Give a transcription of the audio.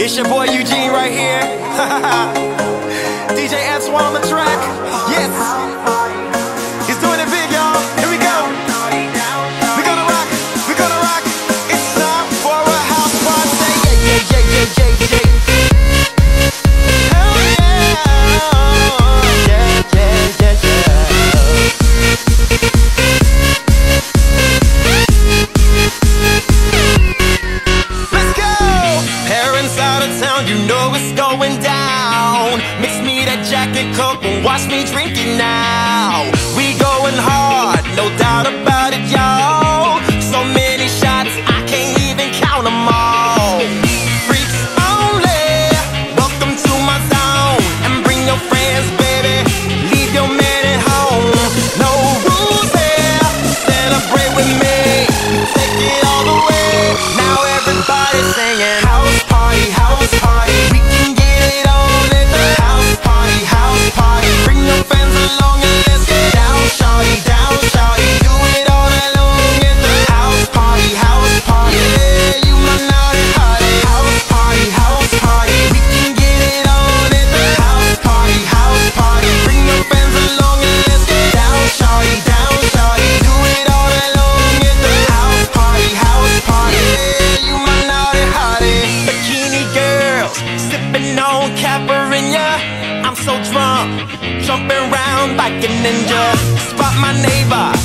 It's your boy Eugene right here. DJ S1 on the track. Yes. He's doing it big, y'all. Here we go. We're gonna rock. We're gonna rock. It's time for a house party. Yeah, yeah, yeah, yeah, yeah, yeah. Parents out of town, you know it's going down. Mix me that Jack and Coke and watch me drink it now. We going hard, no doubt about it, y'all. So many shots, I can't even count them all. Freaks only, welcome to my zone. And bring your friends, baby. Leave your man at home. No rules here, celebrate with me. Take it all the way. Now everybody's singing house party, sipping on Caipirinha. I'm so drunk, jumping around like a ninja. Spot my neighbor,